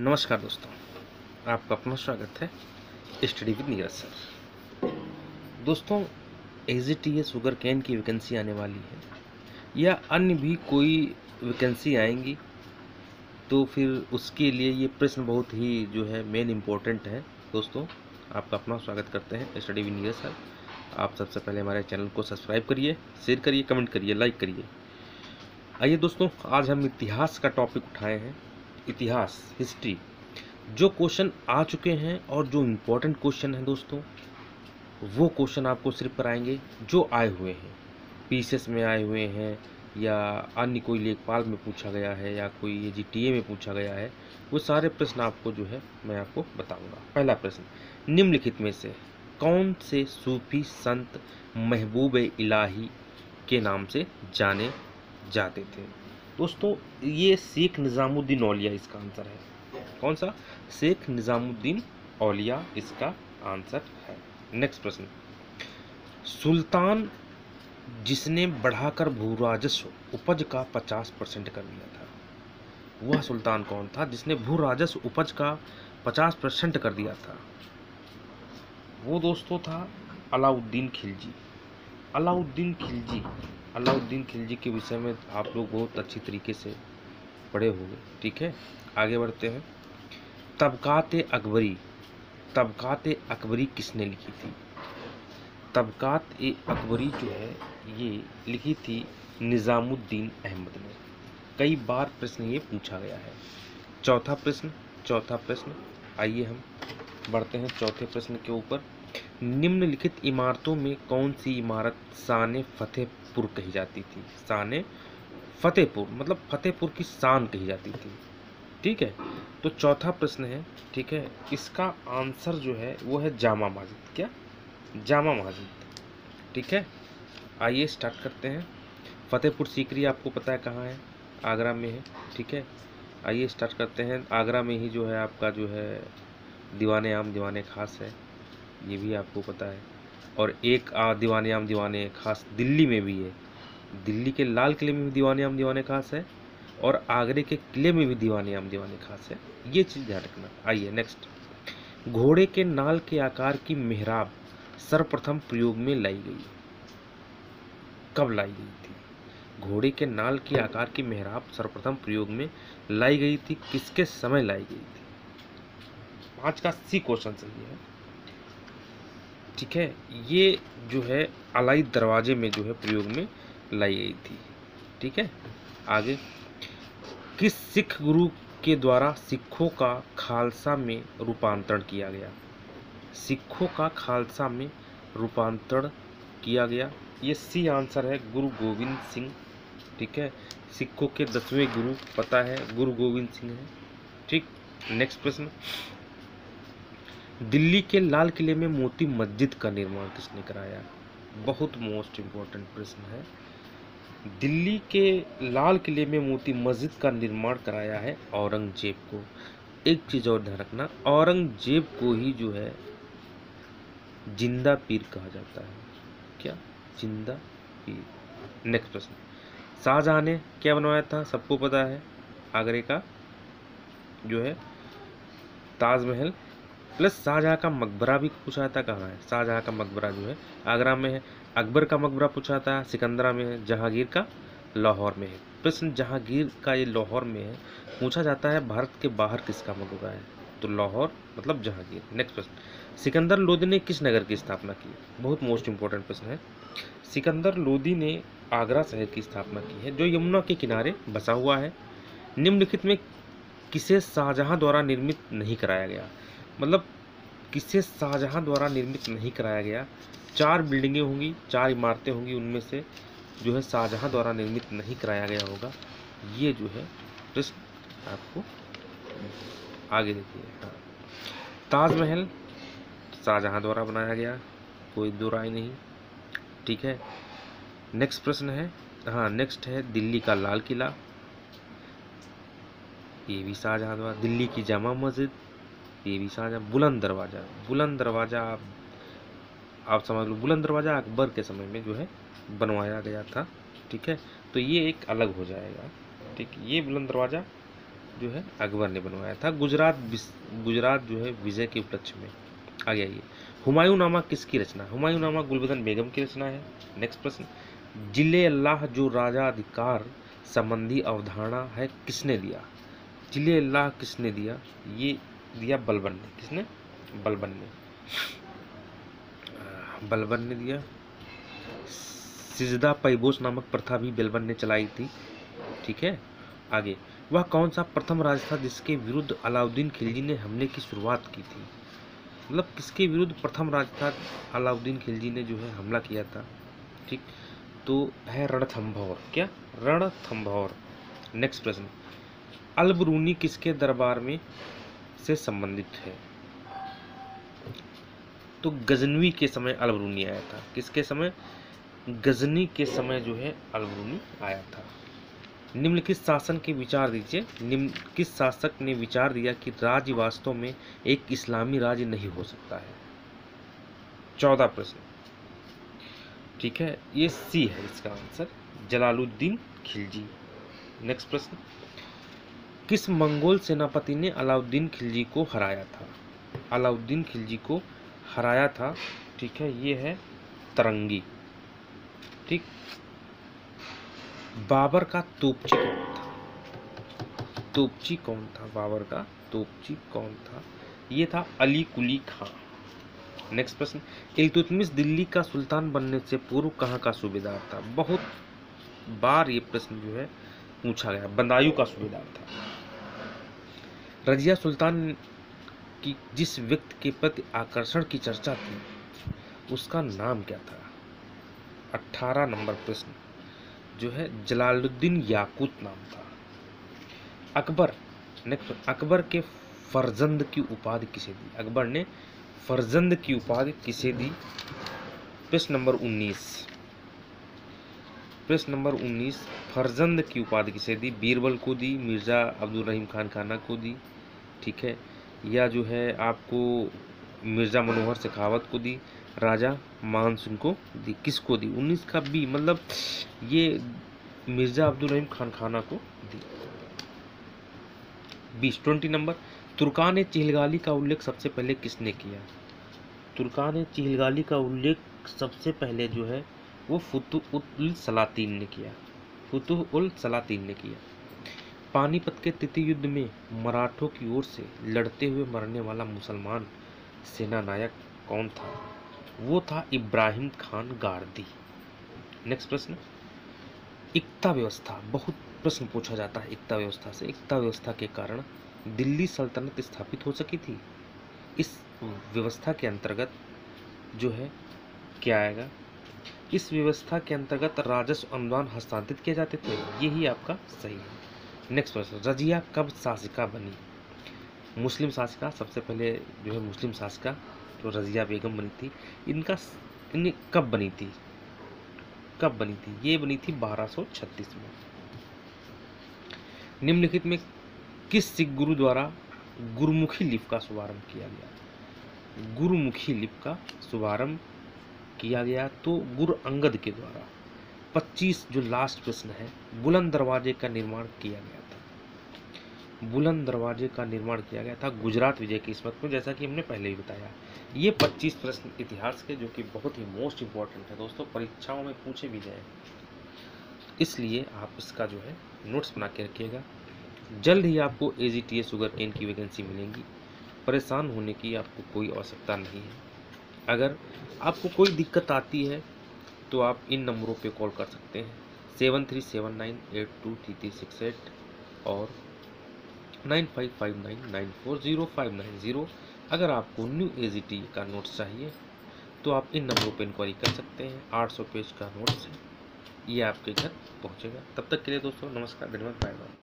नमस्कार दोस्तों, आपका अपना स्वागत है स्टडी विद नीरज सर। दोस्तों एज टी ए शुगर कैन की वैकेंसी आने वाली है, या अन्य भी कोई वैकेंसी आएँगी तो फिर उसके लिए ये प्रश्न बहुत ही जो है मेन इम्पोर्टेंट है। दोस्तों, आपका अपना स्वागत करते हैं स्टडी विद नीरज सर। आप सबसे पहले हमारे चैनल को सब्सक्राइब करिए शेयर करिए कमेंट करिए लाइक करिए। आइए दोस्तों, आज हम इतिहास का टॉपिक उठाए हैं। इतिहास हिस्ट्री जो क्वेश्चन आ चुके हैं और जो इम्पोर्टेंट क्वेश्चन हैं दोस्तों, वो क्वेश्चन आपको सिर्फ़ कराएँगे जो आए हुए हैं। पीसेस में आए हुए हैं, या अन्य कोई लेखपाल में पूछा गया है, या कोई ये जी में पूछा गया है, वो सारे प्रश्न आपको जो है, मैं आपको बताऊँगा। पहला प्रश्न, निम्नलिखित में से, कौन से सूफी संत महबूब इलाही के नाम से जाने जाते थे? दोस्तों, ये शेख निज़ामुद्दीन औलिया इसका आंसर है। कौन सा? शेख निज़ामुद्दीन औलिया इसका आंसर है। नेक्स्ट प्रश्न। सुल्तान जिसने बढ़ाकर भू राजस्व उपज का 50 परसेंट कर दिया था, वह सुल्तान कौन था जिसने भू राजस्व उपज का 50 परसेंट कर दिया था? वो दोस्तों था अलाउद्दीन खिलजी। अलाउद्दीन खिलजी अलाउद्दीन खिलजी के विषय में आप लोग बहुत अच्छी तरीके से पढ़े होंगे, ठीक है? आगे बढ़ते हैं। तबकात अकबरी तबकात अकबरी किसने लिखी थी? तबकात ए अकबरी जो है, ये लिखी थी निज़ामुद्दीन अहमद ने। कई बार प्रश्न ये पूछा गया है। चौथा प्रश्न चौथा प्रश्न, आइए हम बढ़ते हैं चौथे प्रश्न के ऊपर। निम्नलिखित इमारतों में कौन सी इमारत शान फतेहपुर कही जाती थी, शान फतेहपुर मतलब फतेहपुर की शान कही जाती थी। ठीक है? तो चौथा प्रश्न है, ठीक है? इसका आंसर जो है, वो है जामा मस्जिद, क्या? जामा मस्जिद, ठीक है? आइए स्टार्ट करते हैं। फतेहपुर सीकरी आपको पता है कहाँ है? आगरा में है, ठीक है? आइए स्टार्ट करते हैं। आगरा में ही जो है आपका जो है, दीवाने आम, दीवाने खास है, ये भी आपको पता है। और एक दीवाने आम दीवाने खास दिल्ली में भी है। दिल्ली के लाल किले में भी दीवाने आम दीवाने खास है और आगरे के किले में भी दीवाने आम दीवाने खास है। ये चीज़ ध्यान रखना। आइए नेक्स्ट घोड़े के नाल के आकार की मेहराब सर्वप्रथम प्रयोग में लाई गई। कब लाई गई थी? घोड़े के नाल के आकार की मेहराब सर्वप्रथम प्रयोग में लाई गई थी। किसके समय लाई गई थी? पाँच का सी क्वेश्चन सही है। ठीक है, ये जो है अलाई दरवाजे में जो है प्रयोग में लाई गई थी। ठीक है, आगे। किस सिख गुरु के द्वारा सिखों का खालसा में रूपांतरण किया गया? सिखों का खालसा में रूपांतरण किया गया। ये सी आंसर है गुरु गोविंद सिंह। ठीक है, सिखों के दसवें गुरु, पता है गुरु गोविंद सिंह है। ठीक, नेक्स्ट प्रश्न। दिल्ली के लाल किले में मोती मस्जिद का निर्माण किसने कराया? बहुत मोस्ट इम्पोर्टेंट प्रश्न है। दिल्ली के लाल किले में मोती मस्जिद का निर्माण कराया है औरंगज़ेब को। एक चीज़ और ध्यान रखना, औरंगज़ेब को ही जो है ज़िंदा पीर कहा जाता है। क्या? ज़िंदा पीर। नेक्स्ट प्रश्न। शाहजहां ने क्या बनवाया था? सबको पता है। आगरे का जो है ताजमहल। प्लस शाहजहाँ का मकबरा भी पूछा था कहाँ है? शाहजहाँ का मकबरा जो है, आगरा में है। अकबर का मकबरा पूछा था सिकंदरा में है, जहांगीर का, लाहौर में है। प्रश्न, जहांगीर का ये लाहौर में है, पूछा जाता है भारत के बाहर किसका मकबरा है? तो लाहौर मतलब जहांगीर। नेक्स्ट प्रश्न। सिकंदर लोदी ने किस नगर की स्थापना की? बहुत मोस्ट इंपॉर्टेंट प्रश्न है। सिकंदर लोदी ने आगरा शहर की स्थापना की है, जो यमुना के किनारे बसा हुआ है। निम्नलिखित में किसे शाहजहाँ द्वारा निर्मित नहीं कराया गया? मतलब किसे शाहजहाँ द्वारा निर्मित नहीं कराया गया? चार बिल्डिंगें होंगी, चार इमारतें होंगी, उनमें से जो है शाहजहाँ द्वारा निर्मित नहीं कराया गया होगा। ये जो है प्रश्न आपको आगे देखिए। हाँ। ताजमहल शाहजहाँ द्वारा बनाया गया, कोई दो राय नहीं। ठीक है। नेक्स्ट प्रश्न है हाँ नेक्स्ट है दिल्ली का लाल किला। ये भी शाहजहां द्वारा, दिल्ली की जामा मस्जिद। ये भी शाहजहाँ बुलंद दरवाज़ा बुलंद दरवाज़ा आप आप समझ लो, बुलंद दरवाज़ा अकबर के समय में जो है बनवाया गया था, ठीक है? तो ये एक अलग हो जाएगा, ठीक? ये बुलंद दरवाज़ा जो है अकबर ने बनवाया था। गुजरात गुजरात जो है विजय के उपलक्ष्य में। आ गया आइए। हुमायूं नामा किसकी रचना? हुमायूं नामा गुलबदन बेगम की रचना है। नेक्स्ट प्रश्न। ज़िले अल्लाह जो राजा अधिकार संबंधी अवधारणा है, किसने दिया ज़िले अल्लाह किसने दिया ये दिया बलबन ने। किसने? बलबन ने। बलबन ने दिया। सिजदा पैबोस नामक प्रथा भी बलबन ने चलाई थी। ठीक है? आगे। वह कौन सा प्रथम राज था जिसके विरुद्ध अलाउद्दीन खिलजी ने हमले की शुरुआत की थी? मतलब किसके विरुद्ध प्रथम राज था अलाउद्दीन खिलजी ने जो है हमला किया था? ठीक? तो है रणथंभौर। क्या? रणथम्भौर नेक्स्ट प्रश्न। अलबरूनी किसके दरबार में से संबंधित है। तो गजनवी के समय अलबरूनी आया था। किसके समय? गजनी के समय जो है अलबरूनी आया था। निम्नलिखित शासन के विचार दीजिए। निम्न किस शासक ने विचार दिया कि राज्य वास्तव में एक इस्लामी राज्य नहीं हो सकता है। चौदह प्रश्न। ठीक है, ये सी है इसका आंसर। जलालुद्दीन खिलजी। नेक्स्ट प्रश्न। किस मंगोल सेनापति ने अलाउद्दीन खिलजी को हराया था? अलाउद्दीन खिलजी को हराया था, ठीक है, ये है तरंगी, ठीक? बाबर का तोपची कौन था? तोपची कौन था? बाबर का तोपची कौन था? ये था अली कुली खान। नेक्स्ट प्रश्न, इल्तुतमिश दिल्ली का सुल्तान बनने से पूर्व कहाँ का सूबेदार था? बहुत बार ये प्रश्न जो है पूछा गया, बंदायू का सूबेदार था। रजिया सुल्तान की जिस व्यक्ति के प्रति आकर्षण की चर्चा थी, उसका नाम क्या था? अट्ठारह नंबर प्रश्न, जो है जलालुद्दीन याकूत नाम था। अकबर, नेक्स्ट, अकबर के फरजंद की उपाधि किसे दी? अकबर ने फरजंद की उपाधि किसे दी? प्रश्न नंबर उन्नीस। प्रश्न नंबर उन्नीस, फरजंद की उपाधि किसे दी? बीरबल को दी, मिर्ज़ा अब्दुल रहीम खान खाना को दी, ठीक है? या जो है आपको मिर्ज़ा मनोहर शेखावत को दी, राजा मानसिंह को दी, किसको दी? उन्नीस का बी मतलब ये मिर्ज़ा अब्दुल रहीम खान खाना को दी। बीस, ट्वेंटी नंबर तुर्कान ए चिहलगाली का उल्लेख सबसे पहले किसने किया? तुर्कान ए चिहलगाली का उल्लेख सबसे पहले जो है वो फुतुह उल सलातीन ने किया। फुतुह उल सलातीन ने किया। पानीपत के तृतीय युद्ध में मराठों की ओर से लड़ते हुए मरने वाला मुसलमान सेना नायक कौन था? वो था इब्राहिम खान गार्दी। नेक्स्ट प्रश्न। एकता व्यवस्था, बहुत प्रश्न पूछा जाता है एकता व्यवस्था से। एकता व्यवस्था के कारण दिल्ली सल्तनत स्थापित हो सकी थी। इस व्यवस्था के अंतर्गत जो है, क्या आएगा? इस व्यवस्था के अंतर्गत राजस्व अनुदान हस्तांतरित किए जाते थे। यही आपका सही है। नेक्स्ट प्रश्न, रजिया कब शासिका बनी? मुस्लिम शासिका, सबसे पहले जो है मुस्लिम शासिका जो रजिया बेगम बनी थी। इनका इन कब बनी थी? कब बनी थी? ये बनी थी 1236 में। निम्नलिखित में किस सिख गुरु द्वारा गुरुमुखी लिप का शुभारंभ किया गया? गुरुमुखी लिप का शुभारंभ किया गया तो गुरु अंगद के द्वारा 25 जो लास्ट प्रश्न है, बुलंद दरवाजे का निर्माण किया गया था। बुलंद दरवाजे का निर्माण किया गया था गुजरात विजय की स्मृति में, जैसा कि हमने पहले ही बताया। ये 25 प्रश्न इतिहास के, जो कि बहुत ही मोस्ट इम्पोर्टेंट है दोस्तों, परीक्षाओं में पूछे भी गए इसलिए आप इसका जो है नोट्स बना के रखिएगा। जल्द ही आपको ए जी टी ए शुगर केन की वैकेंसी मिलेंगी। परेशान होने की आपको कोई आवश्यकता नहीं है। अगर आपको कोई दिक्कत आती है तो आप इन नंबरों पे कॉल कर सकते हैं। Seven three seven nine eight two three three six eight और nine five five nine nine four zero five nine zero. अगर आपको न्यू एजीटी का नोट्स चाहिए तो आप इन नंबरों पर इंक्वायरी कर सकते हैं। आठ सौ पेज का नोट्स है। ये आपके घर पहुँचेगा। तब तक के लिए दोस्तों, नमस्कार, धन्यवाद बाय बाय